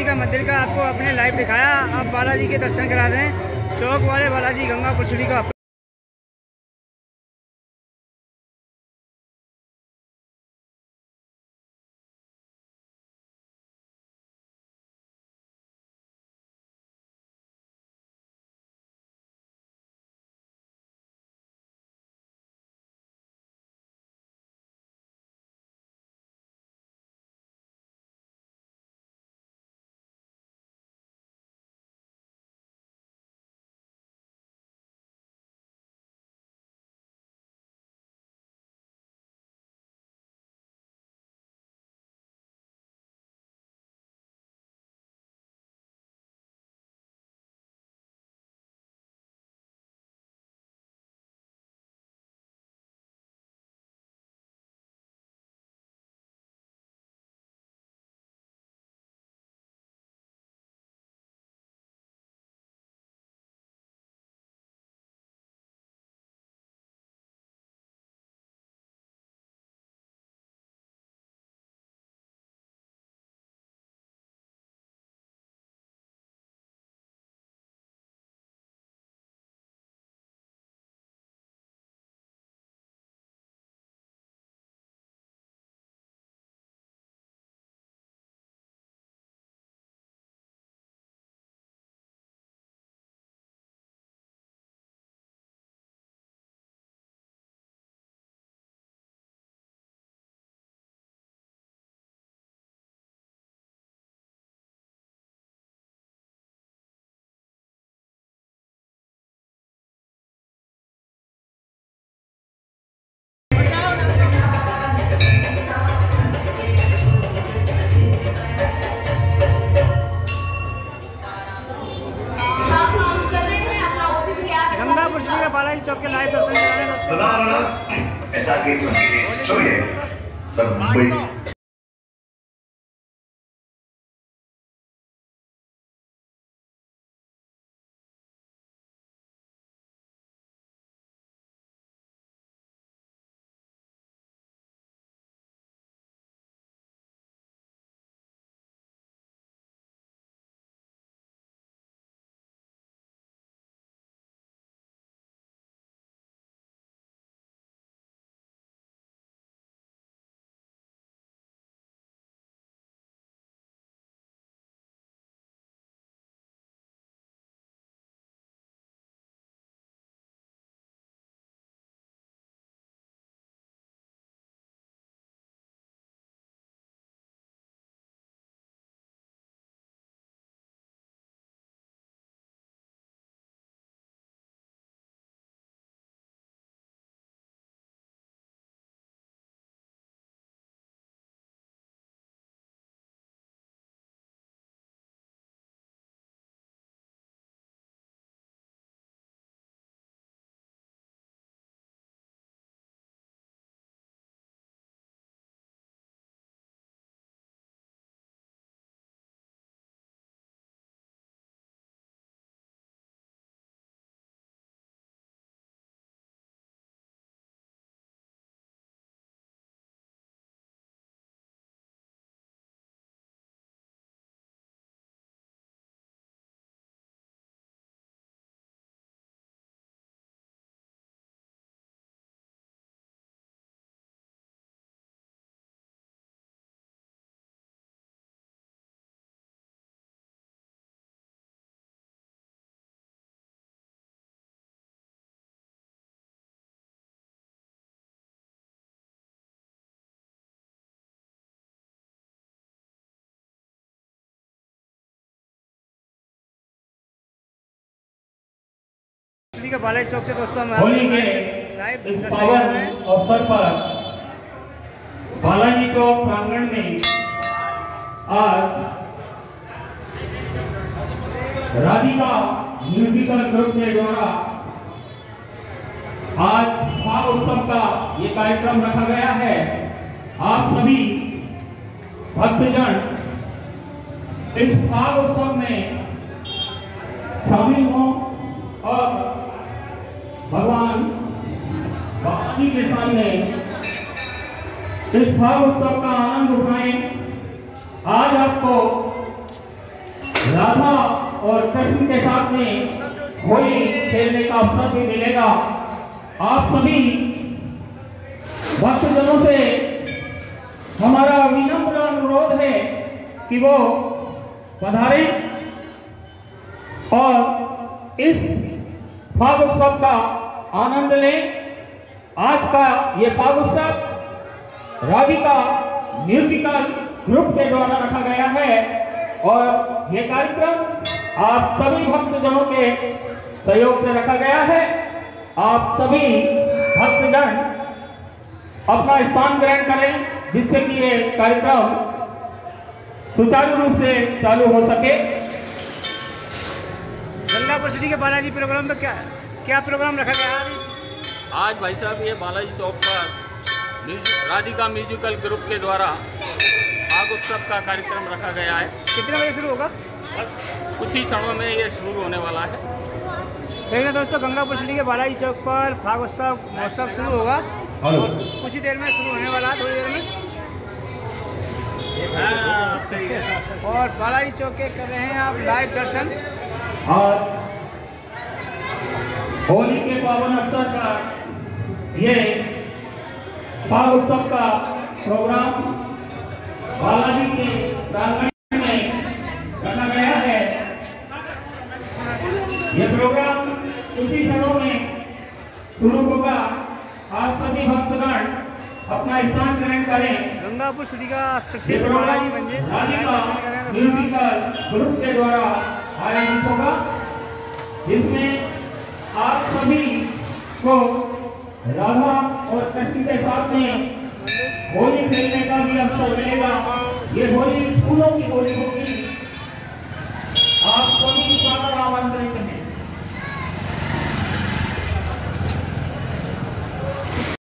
बालाजी का मंदिर का आपको अपने लाइव दिखाया। आप बालाजी के दर्शन करा रहे हैं चौक वाले बालाजी गंगा पुष्टी का बालाजी चौक के। लाइव दर्शन दोस्तों ऐसा सब पुष्टी का बालाजी चौक से दोस्तों हम होली के लाइव इस पावन अवसर पर बालाजी चौक प्रांगण में आज राधिका म्यूजिकल ग्रुप के द्वारा आज फाग उत्सव का ये कार्यक्रम रखा गया है। आप सभी भक्तजन इस फाग उत्सव में शामिल हों और भगवान, भक्ति के सामने इस भाव उत्सव का आनंद उठाएँ। आज आपको राधा और कृष्ण के साथ में होली खेलने का अवसर भी मिलेगा। आप सभी भक्तजनों से हमारा विनम्र अनुरोध है कि वो पधारें और इस फाग उत्सव का आनंद लें आज का ये फाग उत्सव राधिका म्यूजिकल ग्रुप के द्वारा रखा गया है और ये कार्यक्रम आप सभी भक्तजनों के सहयोग से रखा गया है। आप सभी भक्तजन अपना स्थान ग्रहण करें, जिससे कि ये कार्यक्रम सुचारू रूप से चालू हो सके। गंगापुर सिटी के बालाजी प्रोग्राम में क्या क्या प्रोग्राम रखा गया है आज भाई साहब ये बालाजी चौक पर राधिका म्यूजिकल ग्रुप के द्वारा आग उत्सव का कार्यक्रम रखा गया है। कितने बजे शुरू होगा? कुछ ही क्षणों में ये शुरू होने वाला है। देखना दोस्तों गंगा सिटी के बालाजी चौक पर फाग उत्सव महोत्सव शुरू होगा। और कुछ ही देर में शुरू होने वाला है थोड़ी देर में। और बालाजी चौक के कर रहे हैं आप लाइव दर्शन। और होली के पावन अवसर पर ये फाग उत्सव का प्रोग्राम बालाजी के प्रांगण में रखा गया है। ये प्रोग्राम उसी क्षणों में शुरू होगा आप सभी भक्तगण अपना स्थान ग्रहण करें। गंगापुर सिटी का। म्यूजिकल ग्रुप के द्वारा आयोजित होगा। जिसमें आप सभी को राधा और कृष्ण के साथ में होली खेलने का भी अवसर मिलेगा। ये होली फूलों की होली होगी। आप सभी स्वागत आमंत्रित